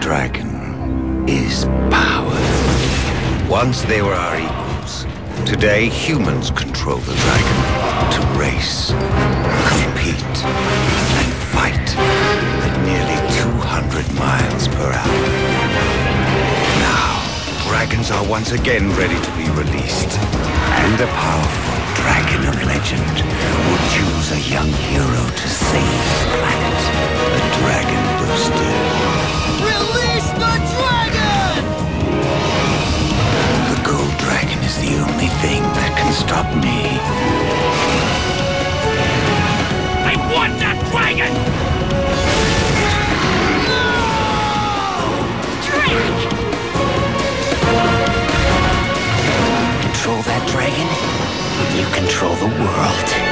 dragon is power. Once they were our equals. Today, humans control the dragon to race, compete, and fight at nearly 200 miles per hour. Now, dragons are once again ready to be released. And a powerful dragon of legend stop me. I want that dragon! No! Control that dragon, you control the world.